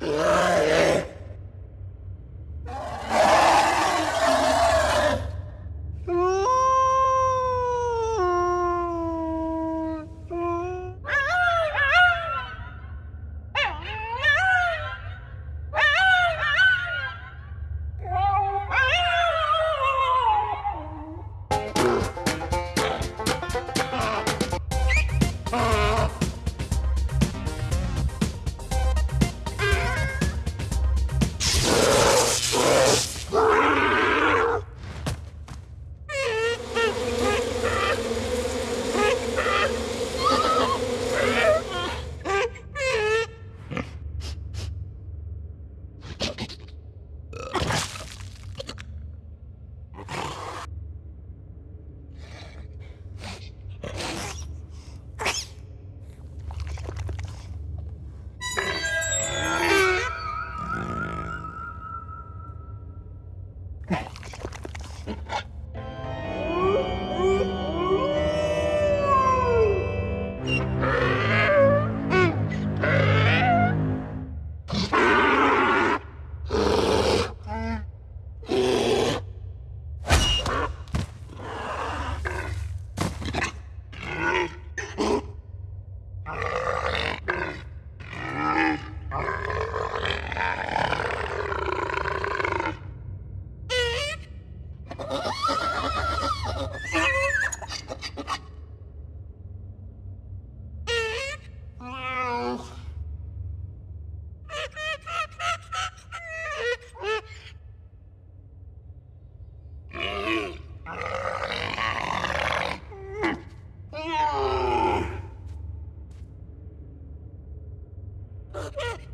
Ugh. Hey! Ha!